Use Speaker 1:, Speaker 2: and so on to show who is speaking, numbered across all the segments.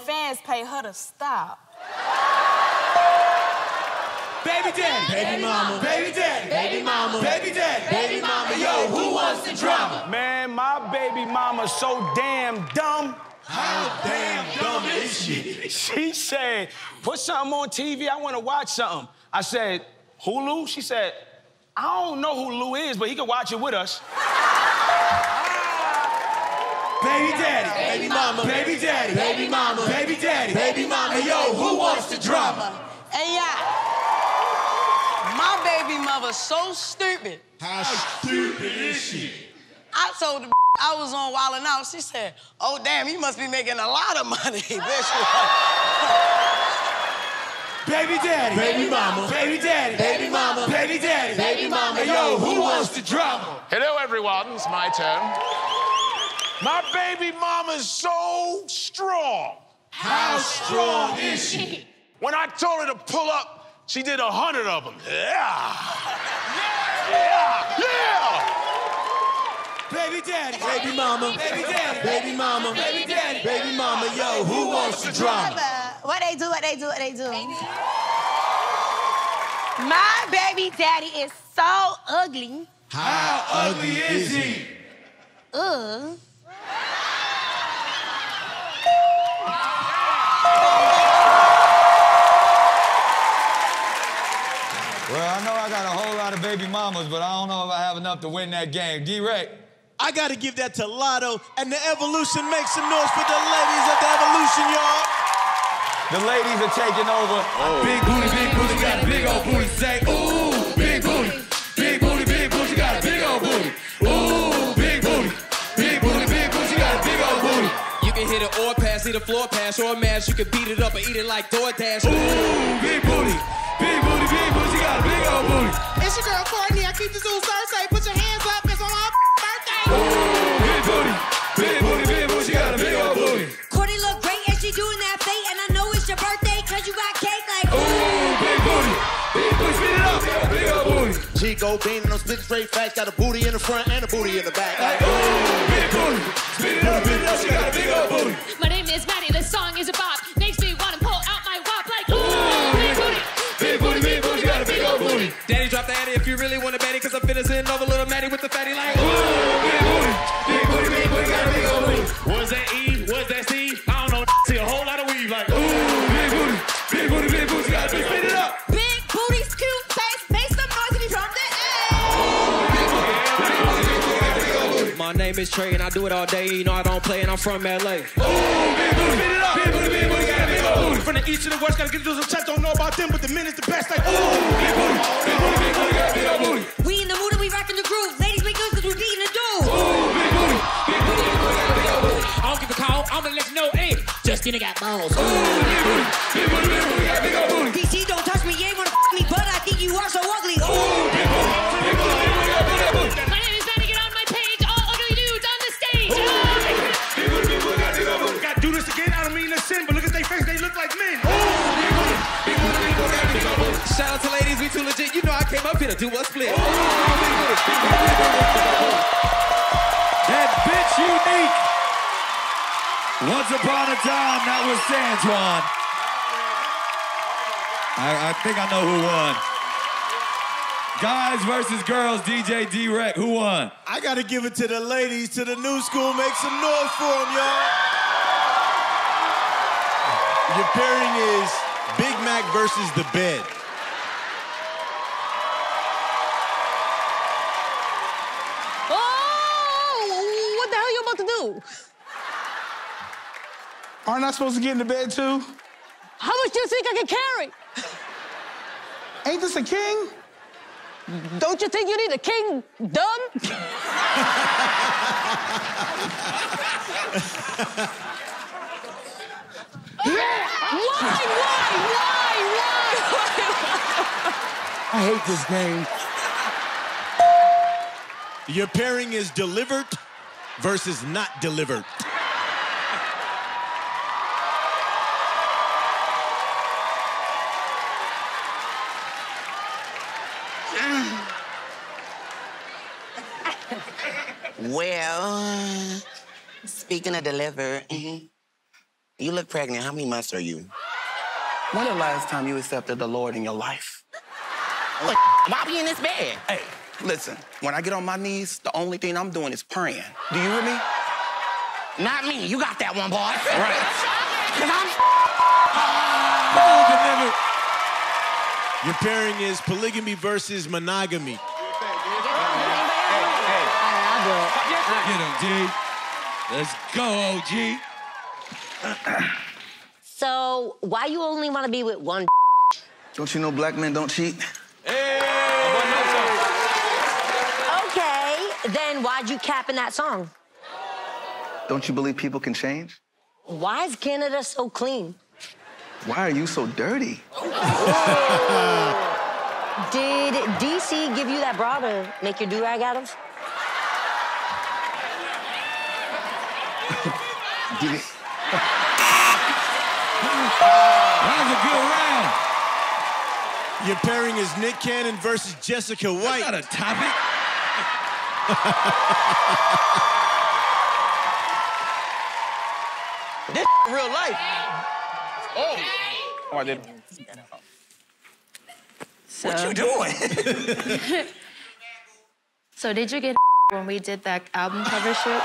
Speaker 1: fans pay her to stop.
Speaker 2: Baby daddy.
Speaker 3: Baby mama.
Speaker 2: Baby daddy.
Speaker 3: Baby mama.
Speaker 2: Baby daddy.
Speaker 3: Baby mama. Yo, who wants the drama?
Speaker 4: Man, my baby mama's so damn dumb.
Speaker 2: How damn dumb is she?
Speaker 4: She said, put something on TV, I want to watch something. I said, Hulu? She said, I don't know who Lou is, but he can watch it with us.
Speaker 2: Baby daddy.
Speaker 3: Baby mama.
Speaker 2: Baby daddy.
Speaker 3: Baby mama.
Speaker 2: Baby daddy.
Speaker 3: Baby mama. Yo, who wants the drama?
Speaker 5: Hey, yeah. My baby mother so stupid.
Speaker 2: How stupid is she?
Speaker 5: I told the I was on Wild 'N Out. She said, "Oh damn, you must be making a lot of money, bitch."
Speaker 2: Baby daddy.
Speaker 3: Baby mama.
Speaker 2: Baby daddy.
Speaker 3: Baby mama.
Speaker 2: Baby daddy.
Speaker 3: Baby mama.
Speaker 2: Yo, who wants the drama?
Speaker 6: Hello, everyone. It's my turn. My baby mama's so strong.
Speaker 2: How strong is she?
Speaker 6: When I told her to pull up, she did a hundred of them. Yeah. Yeah. Yeah.
Speaker 2: Baby daddy.
Speaker 3: Baby mama.
Speaker 2: Baby daddy.
Speaker 3: Baby mama.
Speaker 2: Baby daddy.
Speaker 3: Baby mama. Yo, who wants the drama?
Speaker 7: What they do, what they do, what they do. My baby daddy is so ugly.
Speaker 2: How ugly is he?
Speaker 7: Ugh.
Speaker 8: Lot mamas, but I don't know if I have enough to win that game. D-Wrekk.
Speaker 3: I gotta give that to Lotto and the Evolution. Make some noise for the ladies of the Evolution, y'all.
Speaker 8: The ladies are taking over. Oh.
Speaker 2: Big booty, big booty, got a big old booty. Say, ooh, big booty. Big booty, big booty, got a big old booty. Ooh, big booty. Big booty, big booty, got a big old booty.
Speaker 9: You can hit it or pass, hit a floor pass or a mash. You can beat it up or eat it like DoorDash.
Speaker 2: Ooh, big booty. Big booty, big booty, got a big old booty.
Speaker 10: It's your girl Courtney. I keep this little Cersei. Put your hands up. It's on our birthday.
Speaker 2: Ooh, big booty. Big booty, big booty, got a big old booty.
Speaker 7: Courtney look great and she doing that fate. And I know it's your birthday cause you got cake like
Speaker 2: Ooh, big booty. Big booty, spit it up. Big old booty.
Speaker 3: Chico Bean and I'm spitting straight facts. Got a booty in the front and a booty in the back.
Speaker 2: Like, ooh, big booty. Spit it up, spit it up, she got a big
Speaker 11: My name
Speaker 9: Trey and I do it all day. You know I don't play and I'm from LA.
Speaker 2: Ooh, big booty, spit it up. Big booty, big booty, got a big old booty.
Speaker 4: From the east to the west, gotta get through some checks. Don't know about them, but the men is the best. Like, ooh,
Speaker 2: Big booty, big booty, big booty, got a big old booty.
Speaker 7: We in the mood and we rocking the groove. Ladies, make good cause we beating the dude.
Speaker 2: Ooh, big booty. Big booty, big booty, got a big old booty.
Speaker 11: I don't give a call, I'm gonna let you know, hey, Justina got balls.
Speaker 2: Ooh, big booty. Big booty, big booty, got a big old booty.
Speaker 7: DC, don't touch me. You I
Speaker 9: came up here to do a split.
Speaker 8: That bitch unique. Once upon a time, that was Sanjuan. I, I think I know who won. Guys versus girls, DJ D-Wrekk, who won?
Speaker 3: I gotta give it to the ladies, to the new school. Make some noise for them, y'all. Your pairing is Big Mac versus the bed.
Speaker 5: Hell you about to do?
Speaker 4: Aren't I supposed to get into bed too?
Speaker 5: How much do you think I can carry?
Speaker 4: Ain't this a king?
Speaker 5: Don't you think you need a king dumb? why, why, why, why,
Speaker 4: I hate this game.
Speaker 3: Your pairing is delivered versus not delivered.
Speaker 5: Well,
Speaker 12: Speaking of deliver, mhm. you look pregnant. How many months are you?
Speaker 13: When the last time you accepted the Lord in your life?
Speaker 12: Look, why be in this bed?
Speaker 13: Hey, listen, when I get on my knees, the only thing I'm doing is praying. Do you hear me?
Speaker 12: Not me. You got that one, boy.
Speaker 13: Right.
Speaker 12: Cause I'm.
Speaker 3: Your pairing is polygamy versus monogamy.
Speaker 2: Get him, G. Let's go, OG.
Speaker 6: So why you only want to be with one?
Speaker 13: Don't you know black men don't cheat?
Speaker 6: Okay, then why'd you cap in that song?
Speaker 13: Don't you believe people can change?
Speaker 6: Why is Canada so clean?
Speaker 13: Why are you so dirty?
Speaker 6: Did DC give you that bra to make your do rag out of?
Speaker 13: Did it-
Speaker 2: That was a good round.
Speaker 3: Your pairing is Nick Cannon versus Jessica White.
Speaker 2: Not a topic.
Speaker 9: This real life. Oh.
Speaker 13: Oh, I did.
Speaker 14: What you
Speaker 13: doing?
Speaker 14: So did you get when we did that album cover shoot?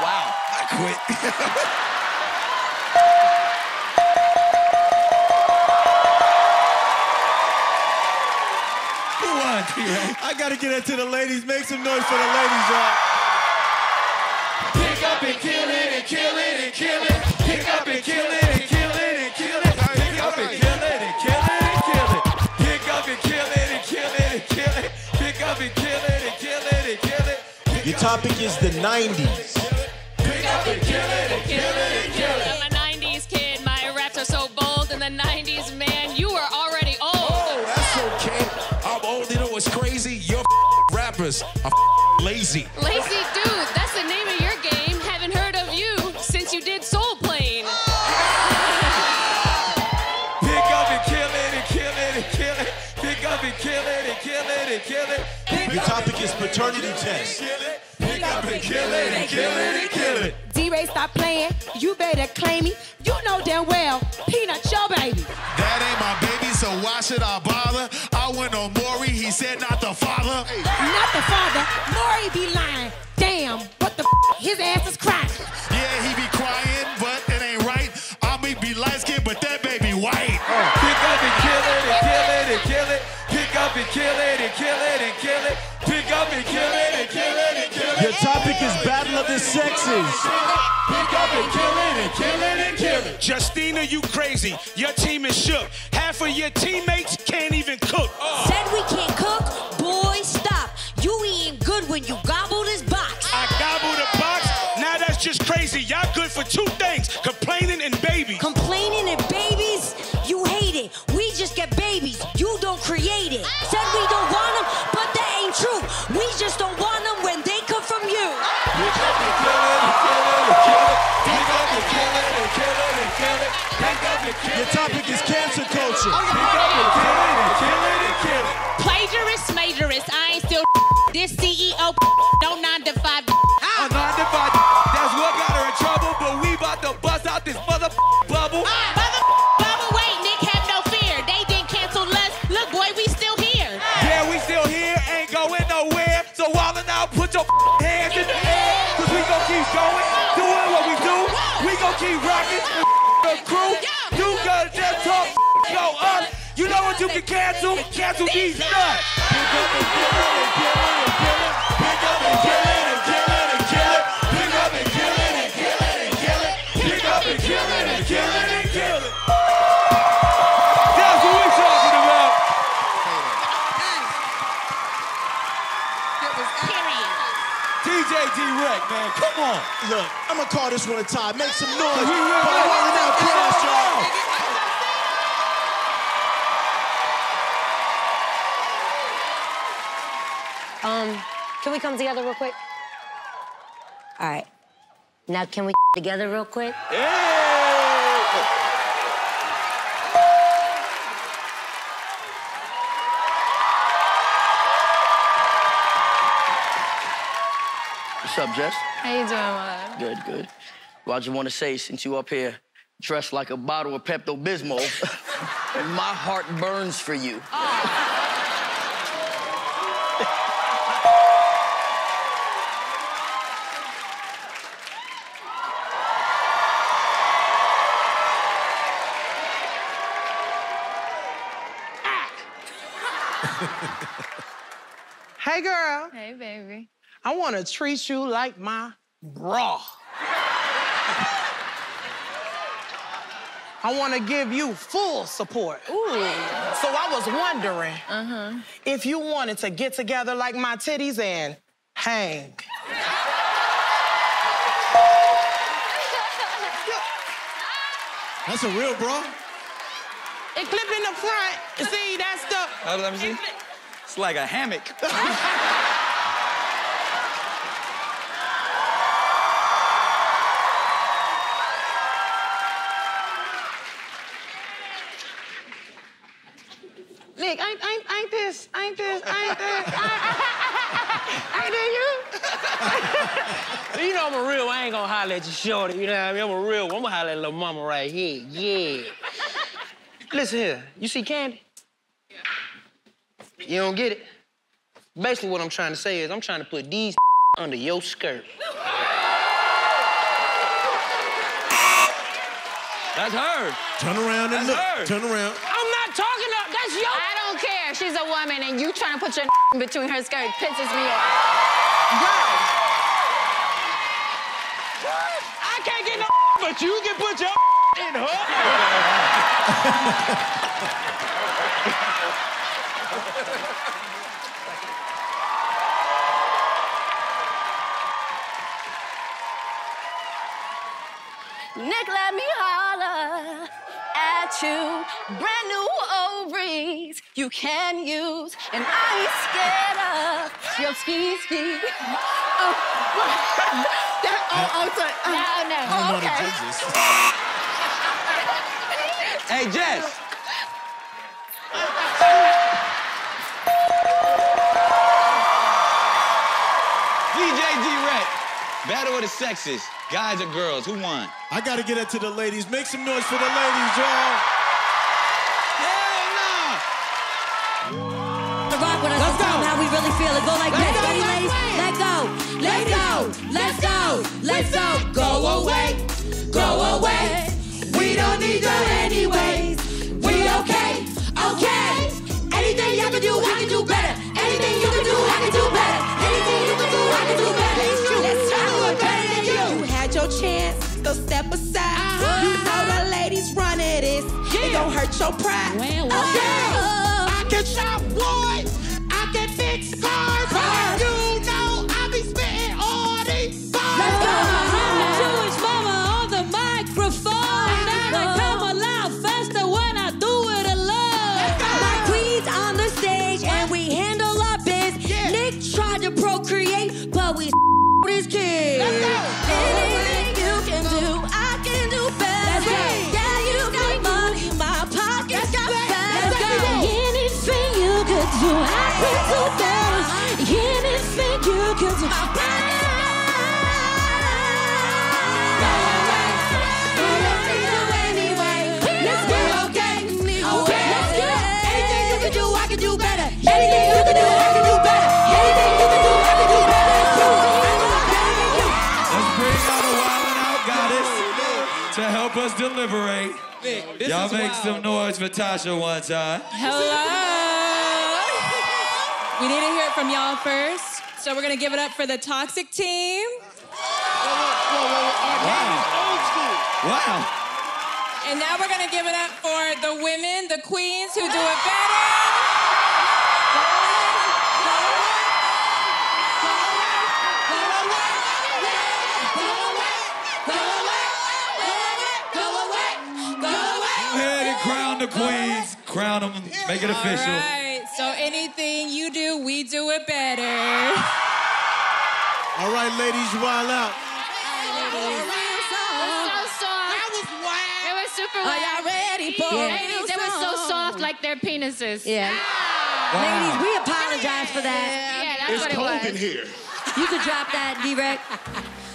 Speaker 13: Wow.
Speaker 2: I quit. Who won, T-Ray?
Speaker 3: I gotta get it to the ladies. Make some noise for the ladies, y'all.
Speaker 2: Pick up and kill it and kill it and kill it. Pick up and kill it and kill it and kill it. Pick up and kill it and kill it and kill it. Pick up and kill it and kill it and kill it. Pick up and kill it and kill it and kill it.
Speaker 3: Your topic is the 90s.
Speaker 2: Pick up and kill it and kill it and kill it.
Speaker 14: I'm a 90s kid. My raps are so bold. In the 90s,
Speaker 2: rappers are lazy.
Speaker 14: Lazy dude, that's the name of your game. Haven't heard of you since you did Soul Plane.
Speaker 2: Pick up and kill it and kill it and kill it. Pick up and kill it and kill it and kill it. Pick
Speaker 3: Your topic is paternity test.
Speaker 2: Pick up and kill it and kill it and kill it.
Speaker 5: D-Ray, stop playing. You better claim me. You know damn well, Peanut, your baby.
Speaker 15: That ain't my baby, so why should I bother? Not the father.
Speaker 5: Maury be lying. Damn, what the f- his ass is crying.
Speaker 15: Yeah, he be crying, but it ain't right. I may be light skinned, but that baby white.
Speaker 2: Pick up and kill it and kill it and kill it. Pick up and kill it and kill it and kill it. Pick up and kill it and kill it and kill it.
Speaker 3: Your topic is Battle of the Sexes.
Speaker 2: Pick up and kill it and kill it and kill it.
Speaker 16: Justina, you crazy. Your team is shook. Half of your teammates can't even cook.
Speaker 7: Said we can't
Speaker 16: complaining and babies.
Speaker 7: Complaining and babies? You hate it. We just get babies. You don't create it. Said we don't want them, but that ain't true. We just don't want them when they come from you.
Speaker 2: Pick up and kill it and kill it and kill it. Pick up and kill it and kill it and kill it. Pick up and kill it.
Speaker 3: Your topic is cancel culture.
Speaker 14: Oh, cancel?
Speaker 2: Cancel these nuts. Pick up and kill it and kill it and kill it. Pick up and kill it and kill it and kill it. Pick up and kill it and kill it and kill it. Pick up and kill it and kill it and kill it. That's what we talking about. DJ D-Wrekk, man, come on.
Speaker 3: Look, I'm gonna call this one a tie. Make some noise
Speaker 2: We
Speaker 3: for
Speaker 2: will.
Speaker 3: the Rolling Out cast, y'all.
Speaker 6: Um, can we come together real quick? All right. Now, can we together real quick?
Speaker 17: What's up, Jess?
Speaker 1: How you doing, my love?
Speaker 17: Good, good. Well, I just want to say, since you up here dressed like a bottle of Pepto Bismol, my heart burns for you.
Speaker 7: Hey, girl.
Speaker 1: Hey, baby.
Speaker 7: I want to treat you like my bra. I want to give you full support. Ooh. So I was wondering
Speaker 1: Uh-huh.
Speaker 7: if you wanted to get together like my titties and hang.
Speaker 3: That's a real bra.
Speaker 7: It clip in the front. See, that's the.
Speaker 18: Uh, let me see. It's like a hammock.
Speaker 7: Nick, ain't, ain't, ain't this, ain't this, ain't this, ain't this you? you know I'm a real, I ain't gonna holler at you shorty, you know what I mean? I'm a real, I'm gonna holler at little mama right here, yeah. Listen here, you see Candy? You don't get it? Basically what I'm trying to say is I'm trying to put these under your skirt.
Speaker 18: That's her.
Speaker 3: Turn around and
Speaker 18: That's
Speaker 3: look.
Speaker 18: her.
Speaker 3: Turn around.
Speaker 7: I'm not talking to, that's your...
Speaker 1: I don't care. She's a woman, and you trying to put your in between her skirt pisses me off.
Speaker 7: Girl. I can't get no but you can put your in her.
Speaker 1: Nick, let me holler at you. Brand new ovaries you can use, and I ain't scared of your ski ski. Oh, that, oh, oh, sorry. No, no. Oh, okay.
Speaker 18: Hey, Jess. DJ G-Rec. Battle of the sexes. Guys or girls? Who won?
Speaker 3: I gotta get it to the ladies. Make some noise for the ladies, y'all.
Speaker 5: Rock with us Let's go. how we really feel it. Go like
Speaker 3: Let's
Speaker 5: this.
Speaker 3: go,
Speaker 5: Ready,
Speaker 3: let's
Speaker 5: ladies? Let go. Let's go. Let's go. Let's go. Go away. Go away. We don't need you anyways. We okay. Okay. Anything you can do, I can do better.
Speaker 19: Hurt your pride. Okay.
Speaker 7: I can shop wood. I can fix cars.
Speaker 2: To help us deliberate. Y'all make
Speaker 9: wild.
Speaker 2: some noise for Tasha one time.
Speaker 14: Hello. We need to hear it from y'all first. So we're gonna give it up for the toxic team.
Speaker 2: Wow. Wow.
Speaker 14: And now we're gonna give it up for the women, the queens who do it better.
Speaker 2: Go ahead and crown the queens. Crown them, make it official.
Speaker 14: All right. You do, we do it better.
Speaker 3: All right, ladies, wild out.
Speaker 10: That was wild. It was super
Speaker 5: Are y'all ready for
Speaker 10: Yeah. Ladies, they were so soft like their penises.
Speaker 5: Yeah. Ladies, we apologize for that.
Speaker 10: Yeah, that's what it was.
Speaker 15: here.
Speaker 7: You could drop that, D-Wrekk.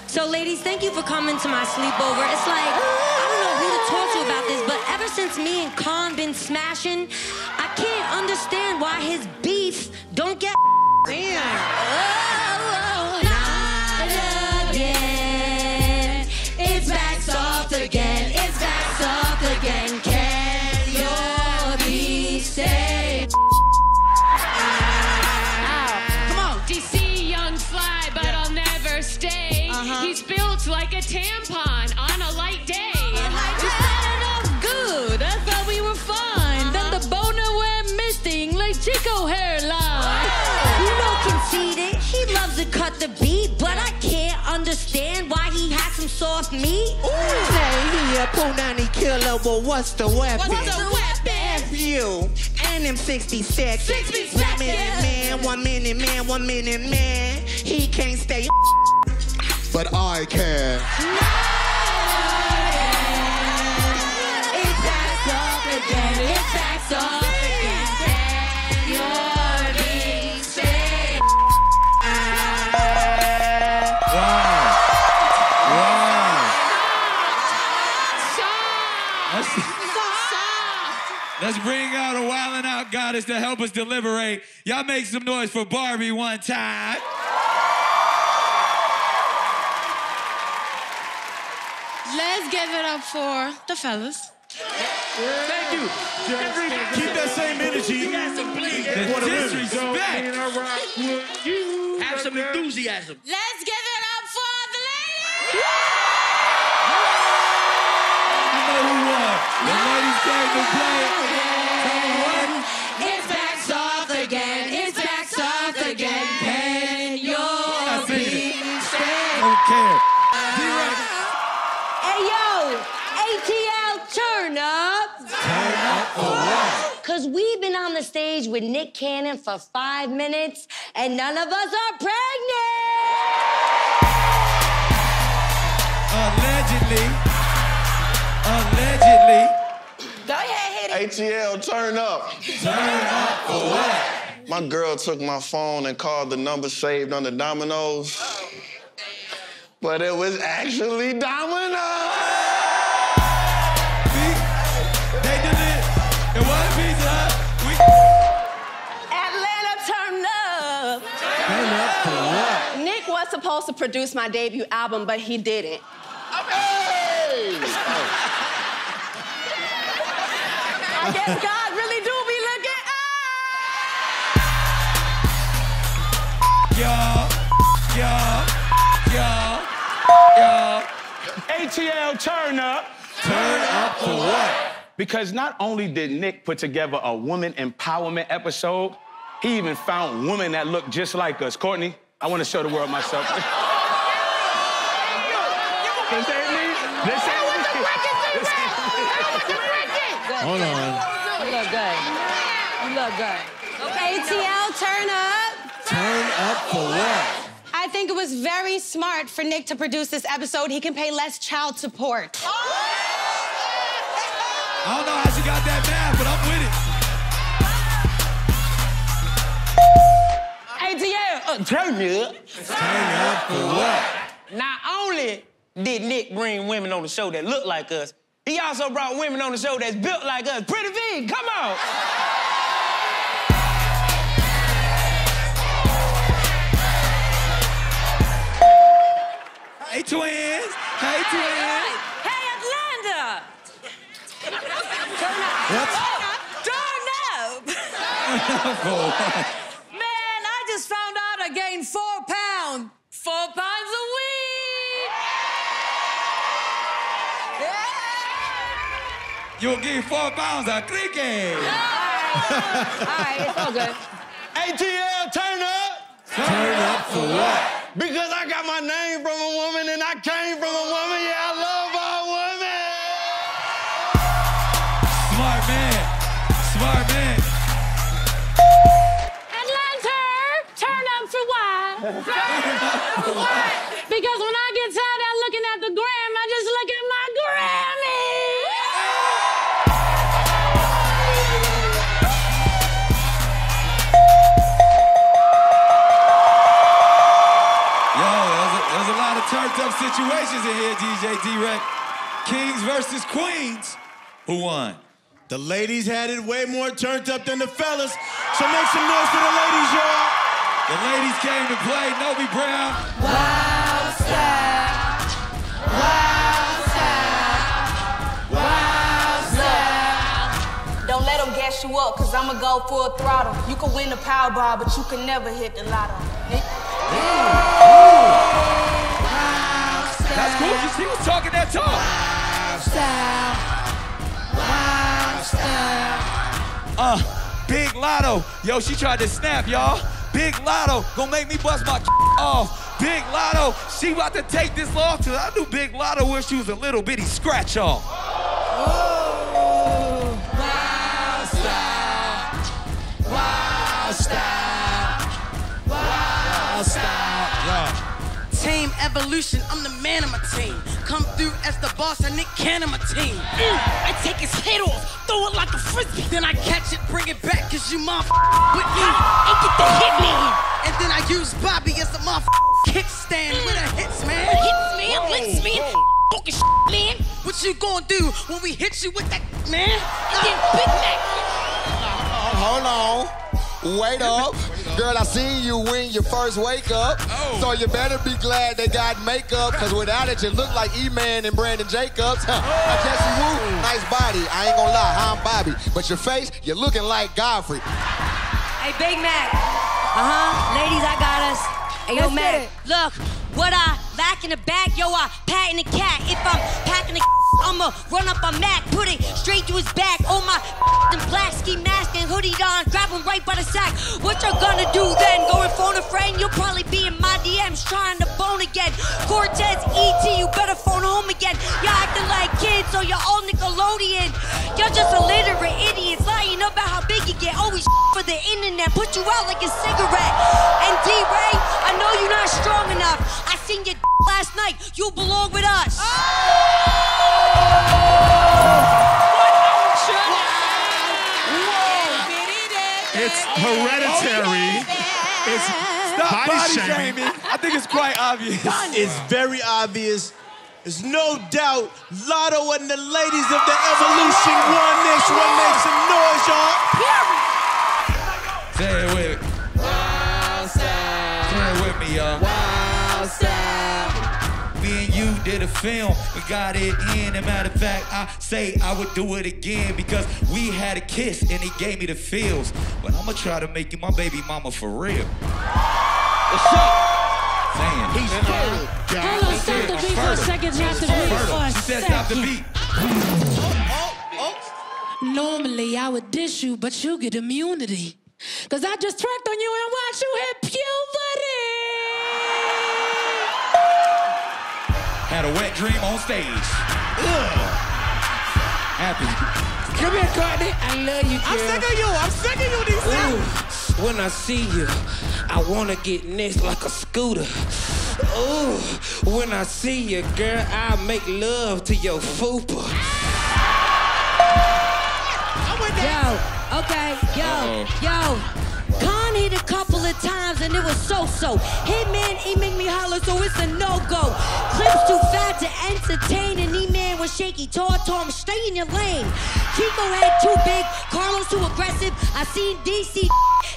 Speaker 7: So, ladies, thank you for coming to my sleepover. It's like, I don't know who to talk to about this, but ever since me and Khan been smashing, I can't understand why his beef don't get Damn. Oh, not again. It's back soft again. It's back soft again. Can your beef stay?
Speaker 20: Come on. DC young fly, but I'll never stay. Uh-huh. He's built like a tampon
Speaker 7: has some soft meat.
Speaker 21: Say he a punani killer, but what's the weapon?
Speaker 7: What's the weapon?
Speaker 21: F you and them 60 seconds.
Speaker 7: 60
Speaker 21: One minute man, one minute man, one minute man. He can't stay.
Speaker 22: But I can.
Speaker 7: It's back soft again. It's back soft
Speaker 2: let's bring out a wildin' out goddess to help us deliberate. Y'all make some noise for Barbie one time.
Speaker 23: Let's give it up for the fellas.
Speaker 3: Thank you. Keep that same energy.
Speaker 2: The
Speaker 3: For the women.
Speaker 2: disrespect.
Speaker 17: Have some enthusiasm.
Speaker 20: Let's give it up for the ladies.
Speaker 2: Know who won. The ladies came to play. Tell me what?
Speaker 5: It's back soft again. It's back soft again. Can your beef stay?
Speaker 2: Don't care.
Speaker 7: Hey yo, ATL, turn up.
Speaker 2: Turn up for what?
Speaker 7: Cause we've been on the stage with Nick Cannon for five minutes and none of us are pregnant.
Speaker 2: Allegedly. Allegedly.
Speaker 24: Go ahead, hit it.
Speaker 22: ATL, turn up.
Speaker 2: Turn up for what?
Speaker 22: My girl took my phone and called the number saved under Domino's. But it was actually Domino's.
Speaker 2: They did it. It was Pizza Hut. We
Speaker 25: Atlanta, turn up.
Speaker 2: Turn up for what?
Speaker 25: Nick was supposed to produce my debut album, but he didn't. I guess God really do be
Speaker 2: looking.
Speaker 6: y'all, y'all, y'all, y'all. ATL turn up.
Speaker 2: Turn up for what?
Speaker 6: Because not only did Nick put together a woman empowerment episode, he even found women that look just like us. Courtney, I want to show the world myself. This ain't me. This ain't me.
Speaker 2: Hold on.
Speaker 7: You look good. You look good.
Speaker 23: ATL, turn up.
Speaker 2: Turn up for what?
Speaker 23: I think it was very smart for Nick to produce this episode. He can pay less child support.
Speaker 2: I don't know how she got that math, but I'm with it.
Speaker 9: ATL, uh, turn up.
Speaker 2: Turn up for what?
Speaker 9: Not only did Nick bring women on the show that look like us, he also brought women on the show that's built like us. Pretty V, come on.
Speaker 2: Hey, twins. Hey, twins.
Speaker 5: Hey, Atlanta!
Speaker 2: What?
Speaker 5: Turn up!
Speaker 2: for what?
Speaker 5: Man, I just found out I gained four pounds.
Speaker 2: You'll give four pounds of cricket.
Speaker 7: All right, it's all good.
Speaker 3: ATL, turn up.
Speaker 2: Turn up for what?
Speaker 3: Because I got my name from a woman and I came from a woman. Yeah, I love our women.
Speaker 2: Smart man. Smart man.
Speaker 5: Atlanta, turn up for what? because when I get tired of looking at the gram,
Speaker 2: situations in here, DJ D-Wrekk. Kings versus Queens. Who won?
Speaker 3: The ladies had it way more turned up than the fellas. So make some noise for the ladies, y'all.
Speaker 2: The ladies came to play. Nobi Brown.
Speaker 21: Wild style. Wild style. Wild style.
Speaker 26: Don't let them gas you up, cause I'ma go full throttle. You can win the Powerball, but you can never hit the lotto.
Speaker 2: That's cool. You see who's talking that talk.
Speaker 21: Wild style. Wild style.
Speaker 2: Uh, Big Lotto. Yo, she tried to snap, y'all. Big Lotto gonna make me bust my off. Big Lotto, she about to take this. Cause I knew Big Lotto wish she was a little bitty scratch off.
Speaker 24: Evolution, I'm the man of my team. Come through as the boss, and Nick Cannon my team. Mm, I take his head off, throw it like a frisbee. Then I catch it, bring it back, cause you motherfucker with me. And get the hit man. And then I use Bobby as a motherfucker kickstand with a hits man.
Speaker 26: Hits man, licks man,
Speaker 24: fucking shit, man. What you gonna do when we hit you with that, man?
Speaker 26: And then Big Mac.
Speaker 27: Hold on. Wait up. Girl, I seen you when you first wake up. So you better be glad they got makeup, cause without it, you look like E-Man and Brandon Jacobs. I Jesse Wu, nice body. I ain't gonna lie, I'm Bobby. But your face, you're looking like Godfrey.
Speaker 7: Hey, Big Mac. Uh huh. Ladies, I got us. Hey, yo,
Speaker 21: Let's
Speaker 7: Mac. Look, what I lack in the bag, yo, I patting the cat. If I'm packing the I'ma run up a Mac, put it straight to his back. Oh my and black ski mask and hoodie on, grab him right by the sack. What you gonna do then? Go and phone a friend? You'll probably be in DMs trying to bone again. Cortez, ET, you better phone home again. You're acting like kids, so you're all Nickelodeon. You're just illiterate idiots lying about how big you get. Always for the internet, put you out like a cigarette. And D-Ray, I know you're not strong enough. I seen your last night. You belong with us.
Speaker 14: It's hereditary. It's
Speaker 2: Stop
Speaker 14: body,
Speaker 2: body
Speaker 14: shaming.
Speaker 2: shaming. I think it's quite obvious.
Speaker 3: It's very obvious. There's no doubt Lotto and the ladies of the Evolution won this one. Make some noise, y'all.
Speaker 2: Say it with me. Say it with me, y'all. Me and you did a film, we got it in. And matter of fact, I say I would do it again because we had a kiss and he gave me the feels. But I'ma try to make you my baby mama for real. What's up? Saying. He's fertile.
Speaker 5: Hold on, stop the beat for a second. Stop the beat for a
Speaker 2: She said stop the beat.
Speaker 5: Normally I would dish you, but you get immunity. Cause I just twerked on you and watched you hit puberty.
Speaker 2: Had a wet dream on stage. Happy.
Speaker 9: Come here, Courtney. I love you, girl.
Speaker 24: I'm sick of you. I'm sick of you, these
Speaker 9: Ooh, when I see you, I wanna get next like a scooter. Ooh, when I see you, girl, I make love to your fupa.
Speaker 7: Yo, okay, yo, yo. Khan hit a couple of times and it was so-so. Hitman, he make me holler, so it's a no-go. Clips too fat to entertain, and E-Man was shaky, tall, tall, stay in your lane. Chico head too big, Karlous too aggressive. I seen DC,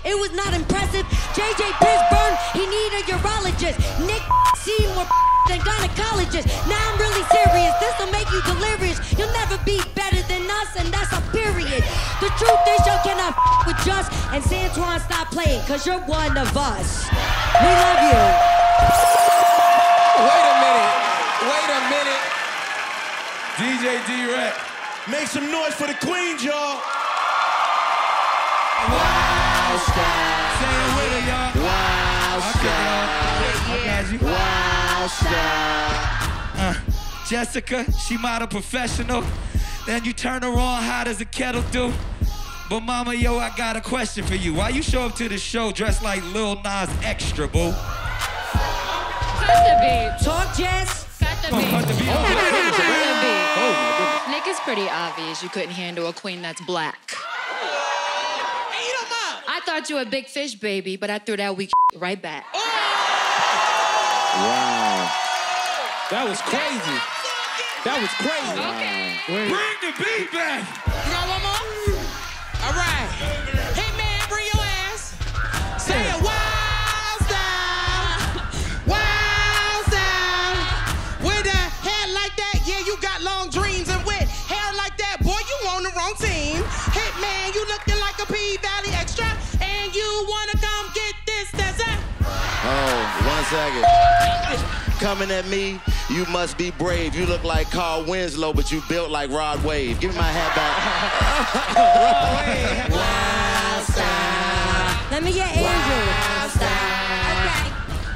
Speaker 7: it was not impressive. JJ Pittsburgh, he need a urologist. Nick seen more than gynecologist. Now I'm really serious, this'll make you delirious. You'll never be better than us, and that's a period. The truth is, you cannot with just, and Santuan, stop playing, cause you're one of us. We love you.
Speaker 9: Wait a minute. Wait a minute.
Speaker 2: DJ D-Wrekk.
Speaker 3: Make some noise for the queen, y'all.
Speaker 2: Wild style. Say it with her, y'all. Wild style. I got you. Wild style. Uh, Jessica, she model professional. Then you turn her on, how does a kettle do? But mama, yo, I got a question for you. Why you show up to the show dressed like Lil Nas Extra, boo?
Speaker 20: Cut the beat.
Speaker 7: Talk, Jess.
Speaker 20: Cut the
Speaker 2: Oh,
Speaker 20: beat.
Speaker 2: cut the beat.
Speaker 20: Pretty obvious you couldn't handle a queen that's black. Eat 'em up. I thought you were a big fish, baby, but I threw that weak right back. Oh!
Speaker 27: Wow.
Speaker 9: That was crazy. That was crazy.
Speaker 20: Okay.
Speaker 9: Bring the beat back.
Speaker 21: One
Speaker 28: second. Coming at me, you must be brave. You look like Carl Winslow, but you built like Rod Wave. Give me my hat back.
Speaker 7: Wild style. Let me get Andrew. Wild style. Okay.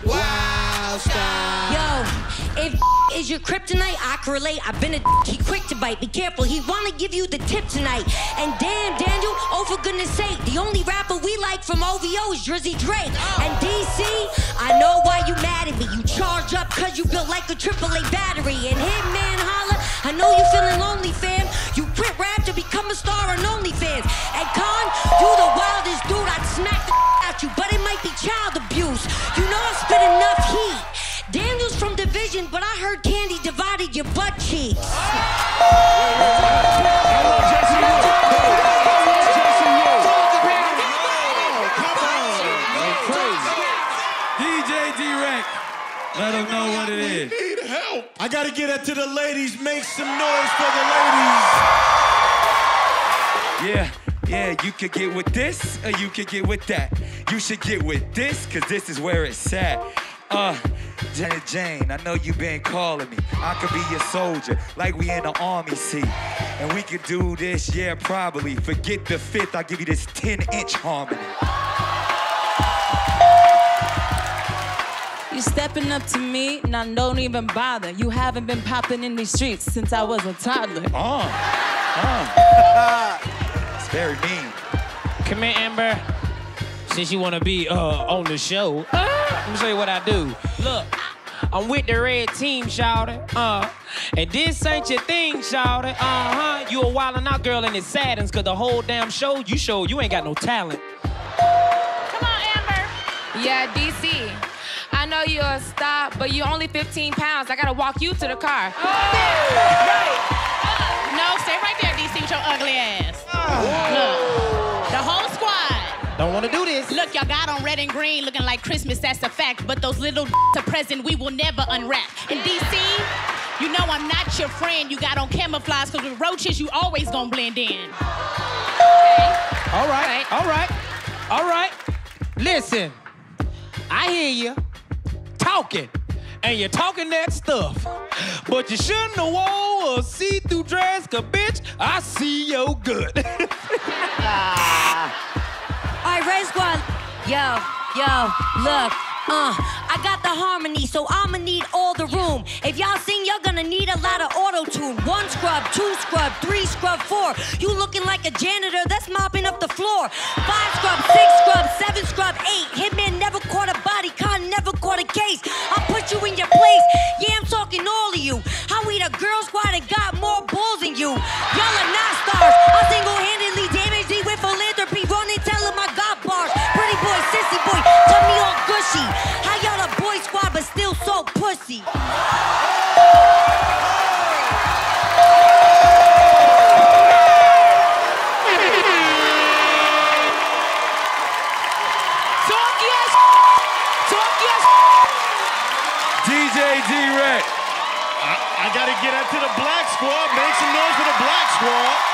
Speaker 21: Wild style.
Speaker 7: Yo, if is your kryptonite, I can relate. I've been a he quick to bite. Be careful, he wanna give you the tip tonight. And damn, Daniel, oh for goodness sake, the only rapper we like from OVO is Drizzy Drake. And DC, I know why you mad at me. You charge up cause you built like a AAA battery. And Hitman holla, I know you feeling lonely, fam. You quit rap to become a star on OnlyFans. And Khan, you the wildest dude. I'd smack the at you, but it might be child abuse. You know I spit enough heat. Daniel's from Division, but I heard Candy divided your butt cheeks.
Speaker 2: DJ D-Wrekk. Let them know what it is.
Speaker 3: Need help. I gotta get it to the ladies. Make some noise for the ladies.
Speaker 2: Yeah, yeah, you could get with this or you could get with that. You should get with this, cause this is where it's at. Uh, Janet Jane, I know you been calling me. I could be your soldier, like we in the army, see. And we could do this, yeah, probably. Forget the fifth, I'll give you this 10 inch harmony.
Speaker 19: You stepping up to me, now don't even bother. You haven't been popping in these streets since I was a toddler.
Speaker 2: Uh, uh. it's very mean.
Speaker 9: Come here, Amber. Since you wanna be uh on the show, let me show you what I do. Look, I'm with the red team, shouted. Uh, and this ain't your thing, shouted. Uh-huh. You a wildin' out girl and it saddens, cause the whole damn show you showed you ain't got no talent. Come on, Amber.
Speaker 19: Yeah, DC. I know you're a star, but you're only 15 pounds. I gotta walk you to the car.
Speaker 20: No, stay right there, DC, with your ugly ass. Look, the whole squad.
Speaker 9: Don't wanna do this.
Speaker 20: Look, y'all got on red and green looking like Christmas, that's a fact. But those little a present we will never unwrap. In DC, you know I'm not your friend. You got on camouflage, cause with roaches, you always gonna blend in.
Speaker 9: All right, all right, all right. Listen, I hear you talking, and you're talking that stuff. But you shouldn't have wore a see-through dress, cause bitch, I see your good. Ah.
Speaker 7: All right, Red Squad. Yo, yo, look. Uh, I got the harmony, so I'ma need all the room. If y'all sing, you're gonna need a lot of auto tune. One scrub, two scrub, three scrub, four. You looking like a janitor that's mopping up the floor. Five scrub, six scrub, seven scrub, eight. Hitman never caught a body, con never caught a case. I'll put you in your place. Yeah, I'm talking all of you. How we the girl squad and got more balls than you. So?
Speaker 14: Talk yes. Talk yes.
Speaker 2: DJ D-Wrekk.
Speaker 3: I, I gotta get up to the black squad. Make some noise for the black squad.